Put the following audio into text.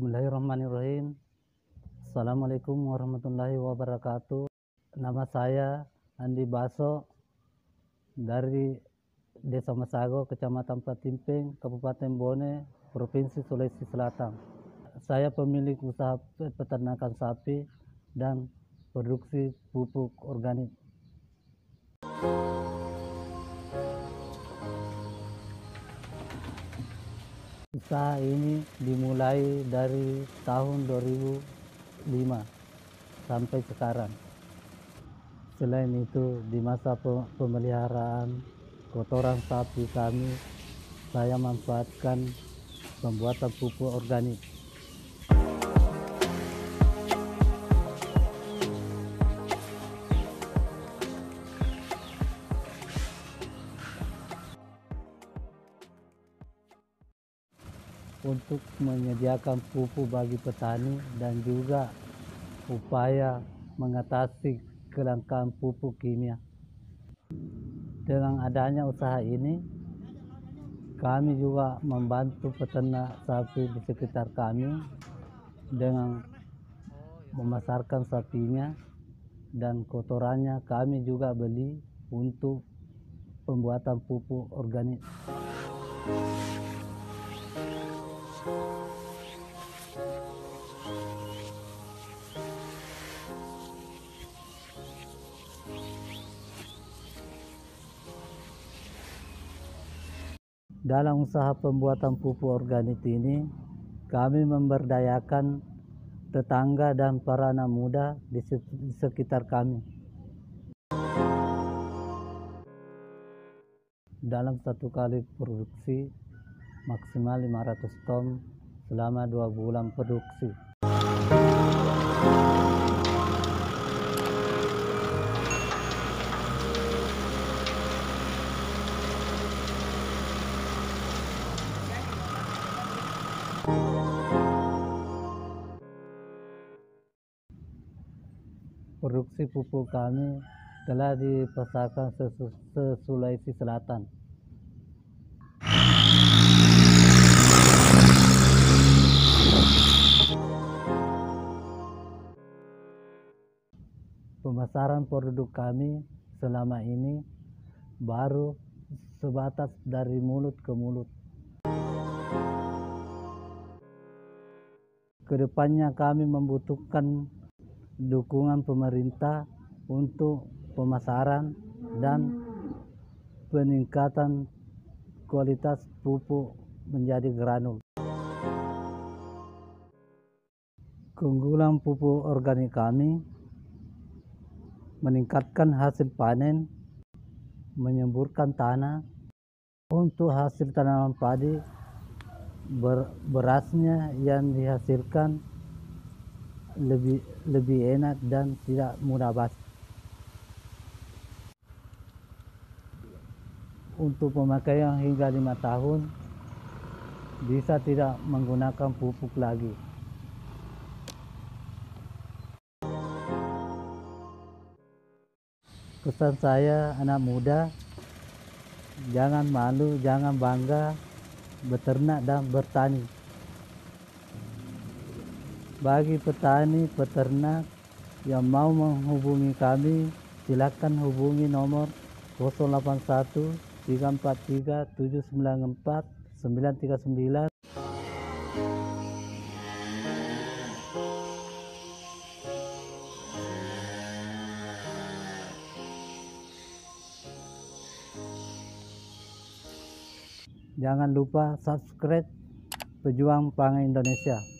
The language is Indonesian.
Bismillahirrahmanirrahim. Assalamualaikum warahmatullahi wabarakatuh. Nama saya Andi Baso dari Desa Masago, Kecamatan Patimping, Kabupaten Bone, Provinsi Sulawesi Selatan. Saya pemilik usaha peternakan sapi dan produksi pupuk organik. Usaha ini dimulai dari tahun 2005 sampai sekarang. Selain itu, di masa pemeliharaan kotoran sapi kami, saya manfaatkan pembuatan pupuk organik. Untuk menyediakan pupuk bagi petani dan juga upaya mengatasi kelangkaan pupuk kimia. Dengan adanya usaha ini, kami juga membantu peternak sapi di sekitar kami dengan memasarkan sapinya dan kotorannya kami juga beli untuk pembuatan pupuk organik. Dalam usaha pembuatan pupuk organik ini, kami memberdayakan tetangga dan para anak muda di sekitar kami. Dalam satu kali produksi maksimal 500 ton selama dua bulan produksi. Produksi pupuk kami telah dipasarkan se Sulawesi Selatan. Pemasaran produk kami selama ini baru sebatas dari mulut ke mulut. Ke depannya kami membutuhkan dukungan pemerintah untuk pemasaran dan peningkatan kualitas pupuk menjadi granul. Keunggulan pupuk organik kami meningkatkan hasil panen, menyemburkan tanah, untuk hasil tanaman padi berasnya yang dihasilkan lebih lebih enak dan tidak mudah basi. Untuk pemakaian hingga lima tahun bisa tidak menggunakan pupuk lagi. Pesan saya anak muda, jangan malu, jangan bangga beternak dan bertani bagi petani peternak yang mau menghubungi kami silakan hubungi nomor 081 343 794 939 Jangan lupa subscribe Pejuang Pangan Indonesia.